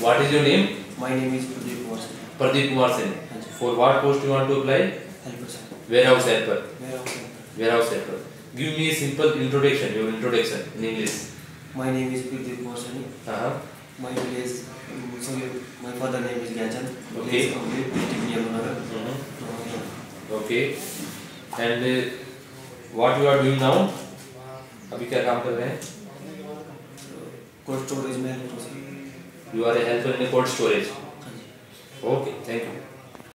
What is your name? My name is Pardeep Kumar Sen. Pardeep Kumar Sen. For what post you want to apply? Helper sir. Warehouse helper. Warehouse helper. Warehouse helper. Give me a simple introduction, your introduction in English. My name is Pardeep Kumar Sen. Uh-huh. My village, mm, so my father name is Gajan. Okay. Uh-huh. Okay. And uh, what you are doing now? अभी क्या काम कर रहे हैं? Cold storage में you are a helper in a cold storage. Okay. Thank you.